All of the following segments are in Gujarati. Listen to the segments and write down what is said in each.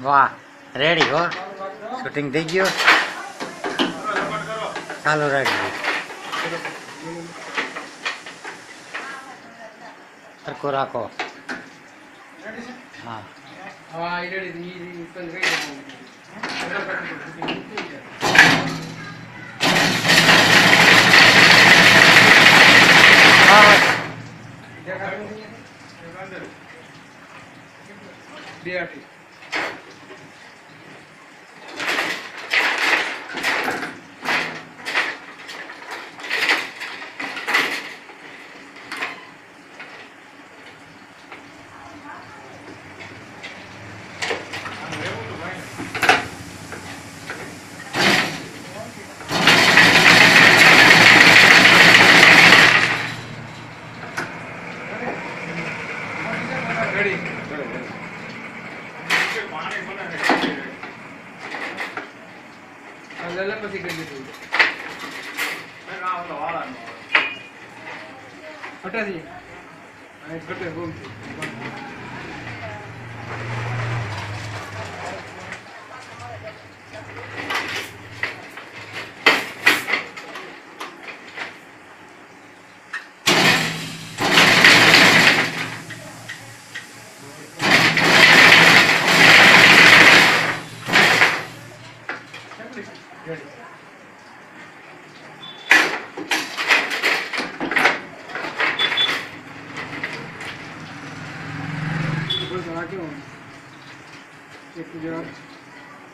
વાહ રેડી હો. શૂટિંગ થઈ ગયું. ચાલો રાખજો સરખો રાખો. હા. બે આઠી રેડી લલે પછી કરી દીધું. હટાજી ઘટે બોલ. રેડી બોલ તો આ કેવું એક જવાબ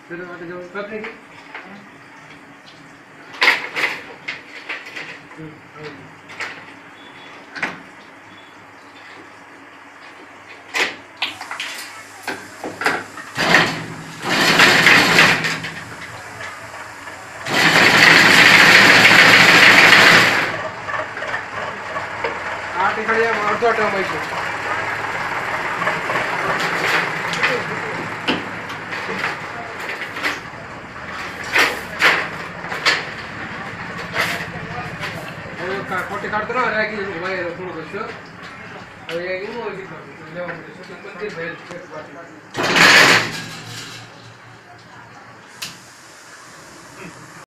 પેલો માટે જવાબ કપની કે હમ હવે આ ટીકડીયામાં અડધો ટર્મ હોય છે ಕೊಟ್ಟು ಕಡ್ತಾರೆ ಅವ್ರು ಹಾಕಿ ಮೊಬೈಲ್ ಕೊಡಬೇಕು ಅವ್ರಿಗೆ ಇನ್ನೂ ಹೋಗಿ ಕೊಡಬೇಕು ಇಲ್ಲೇ